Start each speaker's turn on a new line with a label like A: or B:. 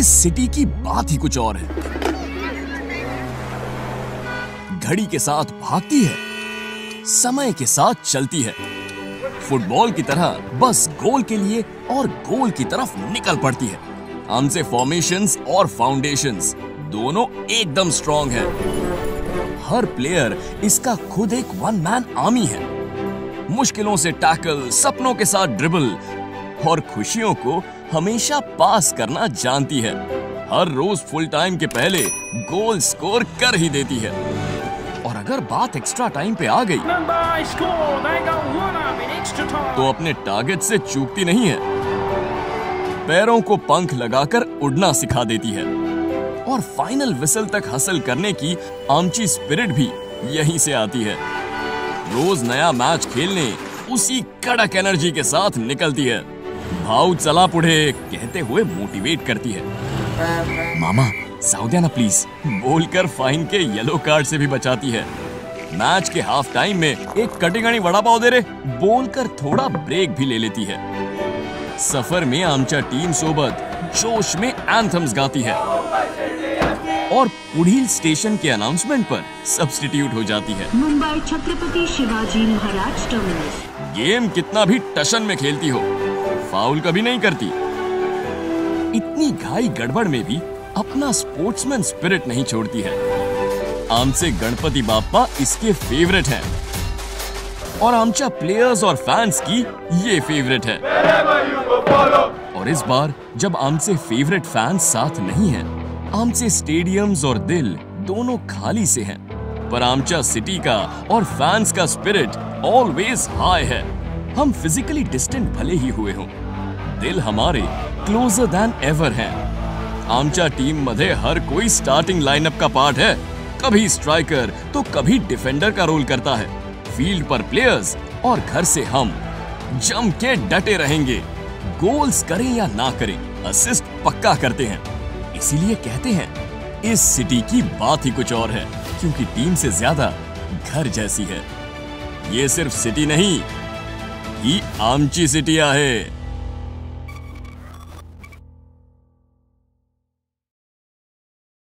A: इस सिटी की बात ही कुछ और है। घड़ी के साथ भागती है, समय के साथ चलती है। फुटबॉल की तरह बस गोल के लिए और गोल की तरफ़ निकल पड़ती है। हमसे फॉर्मेशंस और फाउंडेशंस दोनों एकदम स्ट्रॉन्ग है। हर प्लेयर इसका खुद एक वन मैन आर्मी है। मुश्किलों से टैकल सपनों के साथ ड्रिबल और खुशियों को हमेशा पास करना जानती है। हर रोज फुल टाइम के पहले गोल स्कोर कर ही देती है। और अगर बात एक्स्ट्रा टाइम पे आ गई. तो अपने टारगेट से चूकती नहीं है। पैरों को पंख लगाकर उड़ना सिखा देती है। और फाइनल विसल तक हासिल करने की आमची स्पिरिट भी यहीं से आती है। रोज नया मैच खेलने उसी कड़क एनर्जी के साथ निकलती है। भाव चला पुढ़े कहते हुए मोटिवेट करती है। मामा साउदिया ना प्लीज़ बोलकर फाइन के येलो कार्ड से भी बचाती है। मैच के हाफ़ टाइम में एक कटिंगणी वड़ा पाव दे रे बोलकर थोड़ा ब्रेक भी ले लेती है। सफ़र में आमचा टीम सोबत जोश में एंथम्स गाती है। और पुढ़ील स्टेशन के अनाउंसमेंट पर सब्सटीट्यूट हो जाती है।
B: मुंबई छत्रपति शिवाजी महाराज टर्मिनस
A: गेम कितना भी टशन में खेलती हो। फाउल कभी नहीं करती। इतनी घाई गड़बड़ में भी अपना स्पोर्ट्समैन स्पिरिट नहीं छोड़ती है। आमचे गणपति बाप्पा इसके फेवरेट हैं। और आमचा प्लेयर्स और फैंस की ये फेवरेट है। और इस बार जब आमचे फेवरेट फैंस साथ नहीं हैं, आमचे स्टेडियम्स और दिल दोनों खाली से हैं। पर आमचा सिटी का और फैंस का स्पिरिट ऑलवेज हाई है। हम फिजिकली डिस्टेंट भले ही हुए हों। दिल हमारे क्लोजर देन एवर हैं। आमच्या टीम मध्ये हर कोई स्टार्टिंग लाइनअप का पार्ट है। कभी स्ट्राइकर तो कभी डिफेंडर का रोल करता है। फ़ील्ड पर प्लेयर्स और घर से हम जम के डटे रहेंगे। गोल्स करें या ना करें असिस्ट पक्का करते हैं। इसीलिए कहते हैं, इस सिटी की बात ही कुछ और है, क्योंकि टीम से ज़्यादा घर जैसी है। ये सिर्फ़ सिटी नहीं ही आमची सिटी आहे.